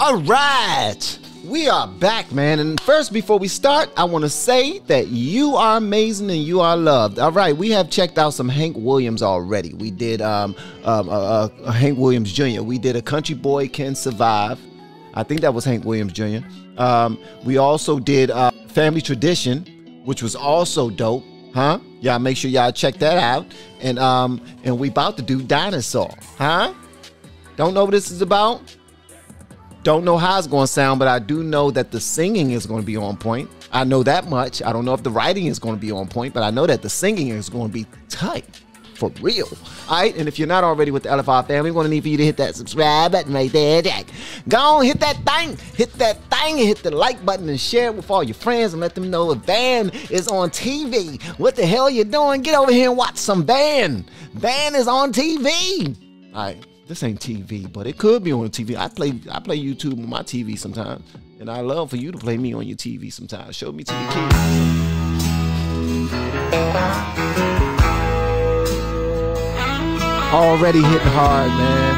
All right. We are back, man. And first, before we start, I want to say that you are amazing and you are loved. All right, we have checked out some Hank Williams already. We did um, um uh, uh, Hank Williams Jr. We did a Country Boy Can Survive. I think that was Hank Williams Jr. Um, we also did uh, Family Tradition, which was also dope, huh? Y'all make sure y'all check that out. And um, and we about to do Dinosaur, huh? Don't know what this is about? Don't know how it's going to sound, but I do know that the singing is going to be on point. I know that much. I don't know if the writing is going to be on point, but I know that the singing is going to be tight. For real. All right. And if you're not already with the LFR family, we're to need for you to hit that subscribe button right there, Jack. Go on, hit that thing. Hit that thing and hit the like button and share it with all your friends and let them know a Van is on TV. What the hell you doing? Get over here and watch some Van. Van is on TV. All right this ain't TV, but it could be on TV. I play I play YouTube on my TV sometimes, and I love for you to play me on your TV sometimes. Show me to the kids. Already hitting hard, man.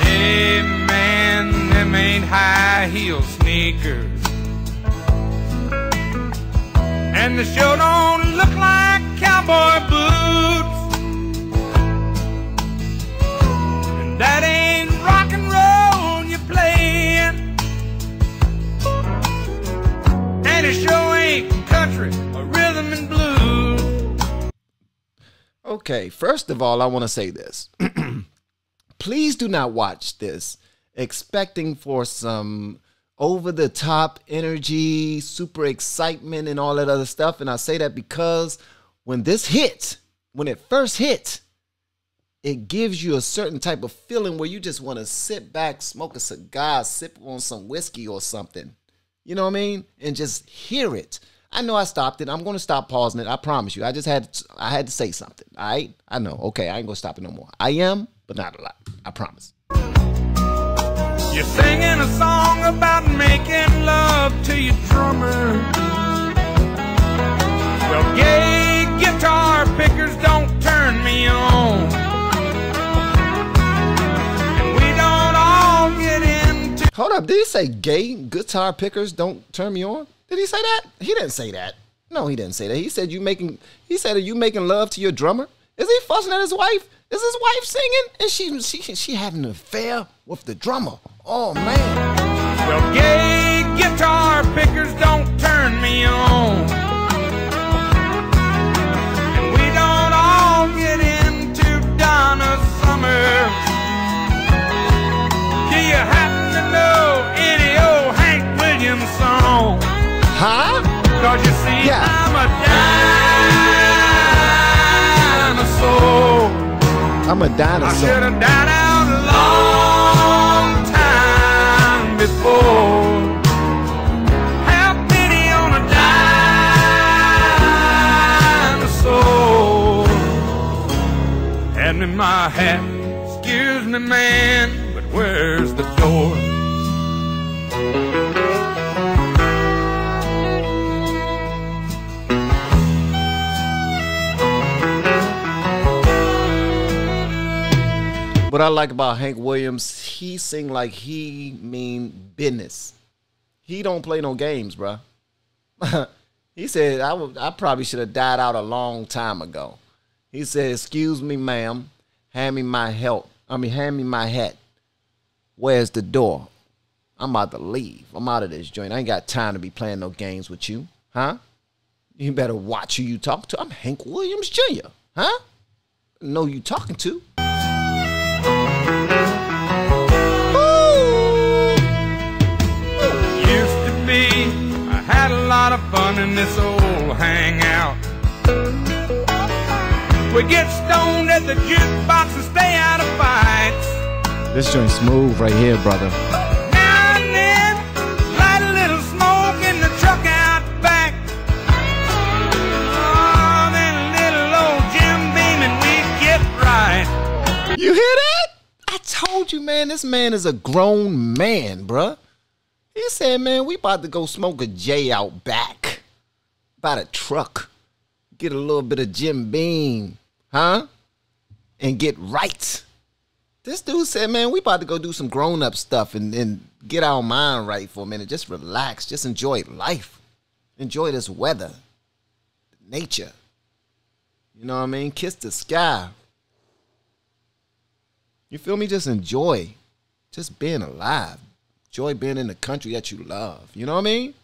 Hey man, them ain't high heel sneakers. And the show don't cowboy boots. And that ain't rock and roll you're playing. And it sure ain't country or rhythm and blues. Okay, first of all, I want to say this. Please do not watch this expecting for some over the top energy, super excitement, and all that other stuff. And I say that because when this hits, when it first hits, it gives you a certain type of feeling where you just want to sit back, smoke a cigar, sip on some whiskey or something. You know what I mean? And just hear it. I know I stopped it. I'm going to stop pausing it. I promise you. I just had to, I had to say something. All right? I know. Okay, I ain't going to stop it no more. I am, but not a lot. I promise. You're singing a song about making love to your drummer. Up. Did he say gay guitar pickers don't turn me on? Did he say that? He didn't say that. No, he didn't say that. He said you making. He said, "Are you making love to your drummer?" Is he fussing at his wife? Is his wife singing and she she she having an affair with the drummer? Oh man. Well, gay guitar pickers Song? Huh? Cause you see, Yeah. I'm a dinosaur. I'm a I should have died out a long time before. Have pity on a dinosaur. Hand me my hat. What I like about Hank Williams, he sing like he mean business. He don't play no games, bruh. he said I I probably should have died out a long time ago. He said, "Excuse me, ma'am, hand me my help. I mean, hand me my hat. Where's the door? I'm about to leave. I'm out of this joint. I ain't got time to be playing no games with you, huh? You better watch who you talk to. I'm Hank Williams Jr., huh? Know you talking to." We get stoned at the jukebox and stay out of fights. This joint's smooth right here, brother. Now and then, light a little smoke in the truck out back. Oh, then a little old Jim Beam and we get right. You hear that? I told you, man, this man is a grown man, bruh. He said, man, we about to go smoke a J out back. By the truck. Get a little bit of Jim Beam, huh? and get right. This dude said, man, we about to go do some grown up stuff and, and get our mind right for a minute. Just relax. Just enjoy life. Enjoy this weather, nature. You know what I mean? Kiss the sky. You feel me? Just enjoy. Just being alive. Enjoy being in the country that you love. You know what I mean?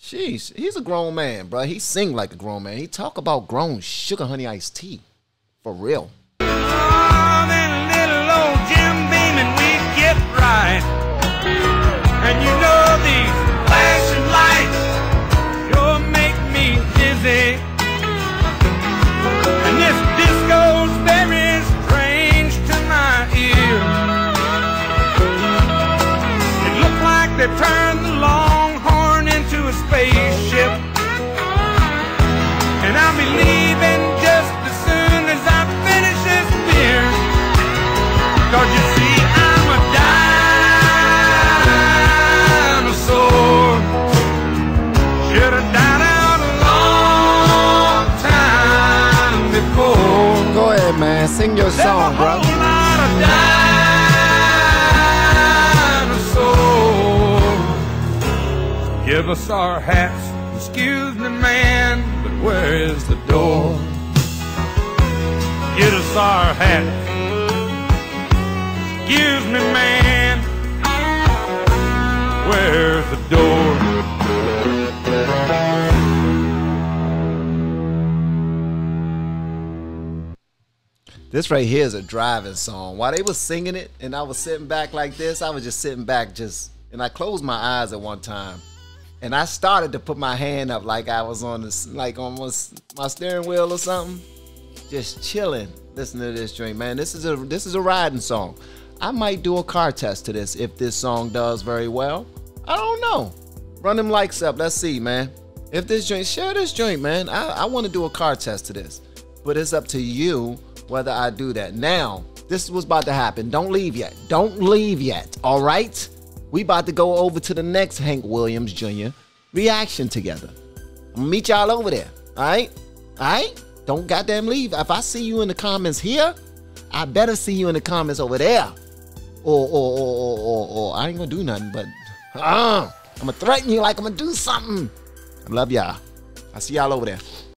Sheesh, he's a grown man, bro. He sing like a grown man. He talk about grown sugar honey iced tea. For real. There's song, a bro. Give us our hats. Excuse me, man, but where is the door? Get us our hats. Excuse me, man, where's the door? This right here is a driving song. While they was singing it and I was sitting back like this, I was just sitting back just and I closed my eyes at one time. And I started to put my hand up like I was on this like on my, steering wheel or something. Just chilling, listening to this joint, man. This is a this is a riding song. I might do a car test to this if this song does very well. I don't know. Run them likes up. Let's see, man. If this joint, share this joint, man. I, I want to do a car test to this. But it's up to you whether I do that. Now, this is what's about to happen. Don't leave yet. Don't leave yet. All right? We about to go over to the next Hank Williams Jr. reaction together. I'm meet y'all over there. All right? All right? Don't goddamn leave. If I see you in the comments here, I better see you in the comments over there. Or, or, or, or, or, or I ain't gonna do nothing, but uh, I'm gonna threaten you like I'm gonna do something. I love y'all. I see y'all over there.